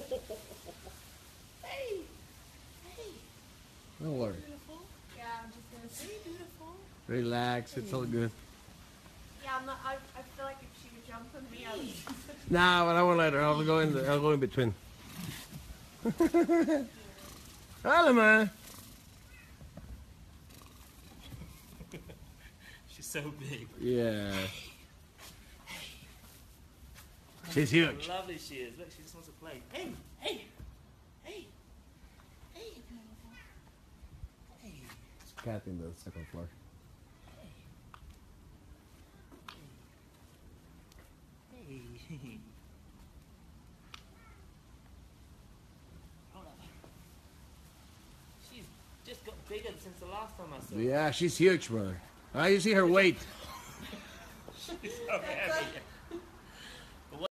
hey, hey, Don't worry. beautiful. Yeah, I'm just gonna say beautiful. Relax. It's all good. Yeah, I'm not. I, I feel like if she would jump on me, I would. Nah, but I won't let her. I'll go in. The, I'll go in between. Hello, man. She's so big. Yeah. She's huge. Lovely she is. Look, she just wants to play. Hey, hey, hey, hey, beautiful. Hey, Cat in the second floor. hey. Hold on. She's just got bigger since the last time I saw her. Yeah, she's huge, brother. Ah, you see her weight. She's so heavy.